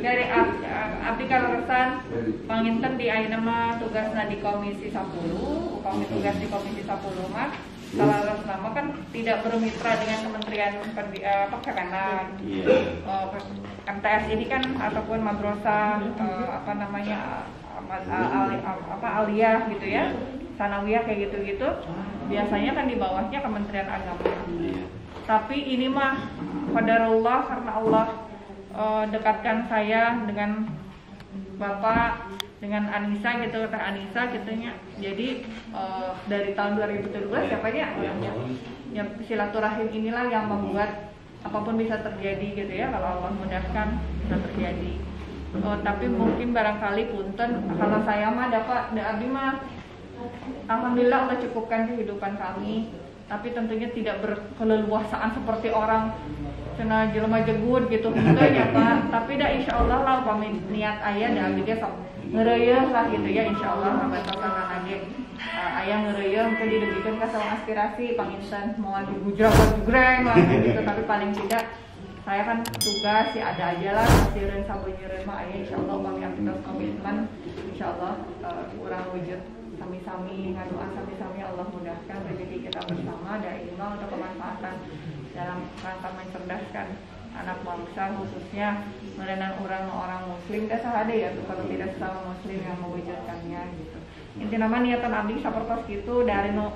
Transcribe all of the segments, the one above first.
dari Ab- Abdi Kalaresan panginten di ayeuna mah tugasna di Komisi 10 upami tugas di Komisi 10 mah Kalaresan nama kan tidak bermitra dengan Kementerian eh, apa, Kemenak Iya. Eh, MTS ini kan ataupun madrasah eh, apa namanya apa aliyah gitu ya. Sanawiyah kayak gitu-gitu. Biasanya kan di bawahnya Kementerian Agama. Iya. tapi ini mah qadarullah karena Allah eh, dekatkan saya dengan Bapak dengan Anissa gitu Teh Anissa gitunya jadi eh, dari tahun 2017 siapa ya orangnya ya silaturahim inilah yang membuat apa pun bisa terjadi gitu ya kalau Allah mudahkan bisa terjadi. Oh, tapi mungkin barangkali punten kalau saya mah dapat da abdi mah Alhamdulillah Allah cukupkan kehidupan kami tapi tentunya tidak berkeleluasaan seperti orang cina jelema jegut gitu. Gitu ya Pak. Tapi dah insya Allah lah upami niat ayah abdi ge sok ngeureuyeun lah gitu ya insya Allah. Mabatosan lagi uh, ayah ngeureuyeun mungkin didegikeun ka sama aspirasi panginten mau digujrang jugreng lah gitu. Tapi paling tidak saya kan tugas ya ada aja lah sirin sampai nyirin mah ayah insya Allah upami aktivitas komitmen insya Allah uh, kurang wujud sami-sami ngaduan sami-sami Allah mudahkan rezeki kita bersama dan ilmu untuk kemanfaatan dalam rangka mencerdaskan anak bangsa khususnya merenang orang orang muslim. Dan sahade ya tuh kalau tidak sesama muslim yang mewujudkannya gitu. Inti nama niatan abdi sapertos gitu dari nu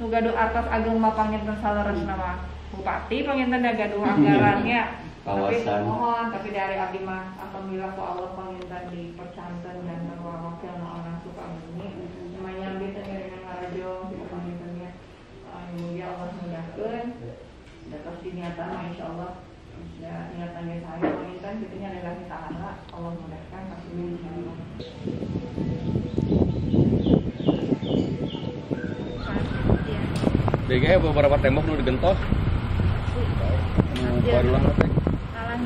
nu gaduh artos ageng mapanginten salares nama bupati panginten da gaduh anggarannya. Tapi Kawasan. mohon tapi dari abdi mah alhamdulillah ku Allah panginten dipercanten dan wakil orang suka ini. Namanya abdi teh dengan ngarajo pangintennya ya Allah mudahkan. Dan pasti niatan insya Allah. Ya niatannya saya panginten gitu nya adalah ta'ala Allah mudahkan pasti insya Allah DG beberapa tembok nu digentos. Nu baru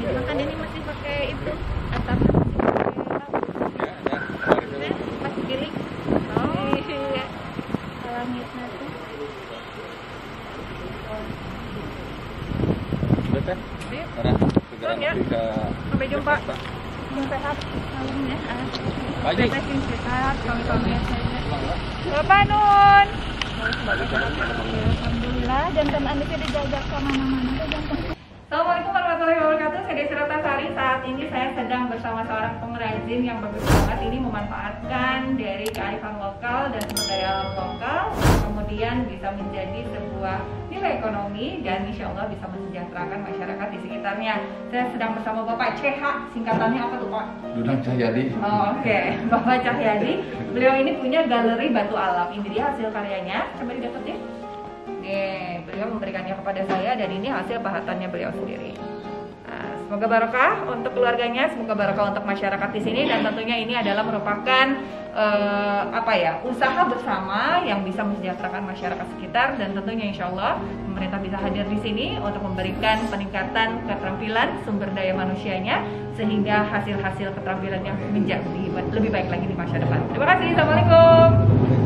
gitu kan ini masih pakai itu Ya, ya. Pas giling. Oh iya. Salah tuh. Udah teh. Ayo. Ora segera Turun ya. ke sampai jumpa sehat ya. Ah. Pagi. Sehat Bapak Nun Alhamdulillah jantan anda tidak dijaga ke mana-mana tuh jantan. Assalamualaikum warahmatullahi wabarakatuh. Saya Desi Ratnasari. Saat ini saya sedang bersama seorang pengrajin yang bagus banget ini memanfaatkan dari kearifan lokal dan sumber daya lokal, kemudian bisa menjadi sebuah nilai ekonomi dan insya Allah bisa mensejahterakan masyarakat di sekitarnya. Saya sedang bersama Bapak CH, singkatannya apa tuh Pak? Dudang Cahyadi. Oh, Oke, Bapak Cahyadi. Beliau ini punya galeri batu alam. Ini dia hasil karyanya. Coba didapetin. Nih, beliau memberikannya kepada saya dan ini hasil bahatannya beliau sendiri. Semoga barokah untuk keluarganya, semoga barokah untuk masyarakat di sini dan tentunya ini adalah merupakan eh, apa ya usaha bersama yang bisa mensejahterakan masyarakat sekitar dan tentunya insya Allah pemerintah bisa hadir di sini untuk memberikan peningkatan keterampilan sumber daya manusianya sehingga hasil-hasil keterampilannya menjadi lebih baik lagi di masa depan. Terima kasih. Assalamualaikum.